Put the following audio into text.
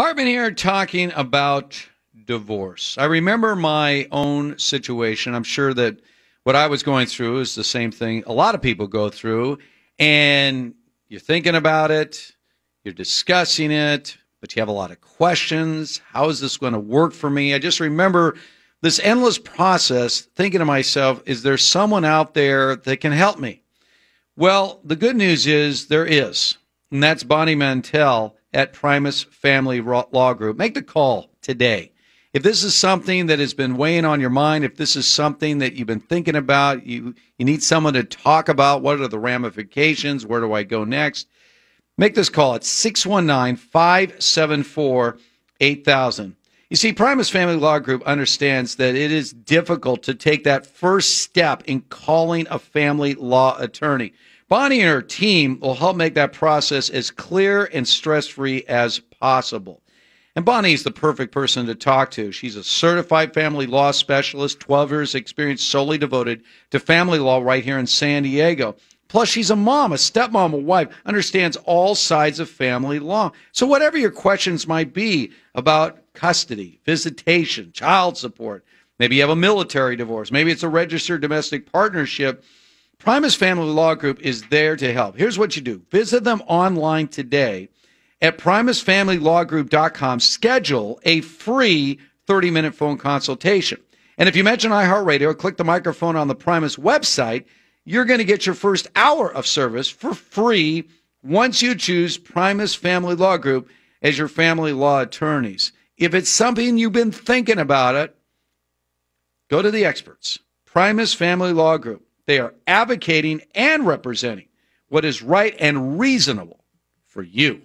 Hartman here talking about divorce. I remember my own situation. I'm sure that what I was going through is the same thing a lot of people go through. And you're thinking about it, you're discussing it, but you have a lot of questions. How is this going to work for me? I just remember this endless process thinking to myself, is there someone out there that can help me? Well, the good news is there is, and that's Bonnie Mantell at Primus Family Law Group. Make the call today. If this is something that has been weighing on your mind, if this is something that you've been thinking about, you, you need someone to talk about what are the ramifications, where do I go next? Make this call at 619 574 8000. You see, Primus Family Law Group understands that it is difficult to take that first step in calling a family law attorney. Bonnie and her team will help make that process as clear and stress free as possible. And Bonnie is the perfect person to talk to. She's a certified family law specialist, 12 years experience solely devoted to family law right here in San Diego. Plus, she's a mom, a stepmom, a wife, understands all sides of family law. So, whatever your questions might be about custody, visitation, child support, maybe you have a military divorce, maybe it's a registered domestic partnership, Primus Family Law Group is there to help. Here's what you do visit them online today at primusfamilylawgroup.com. Schedule a free 30 minute phone consultation. And if you mention iHeartRadio, click the microphone on the Primus website you're going to get your first hour of service for free once you choose Primus Family Law Group as your family law attorneys. If it's something you've been thinking about it, go to the experts. Primus Family Law Group. They are advocating and representing what is right and reasonable for you.